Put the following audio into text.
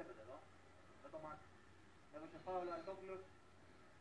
δεν βλέπετε εδώ. Δεν το μάτι. Εδώ και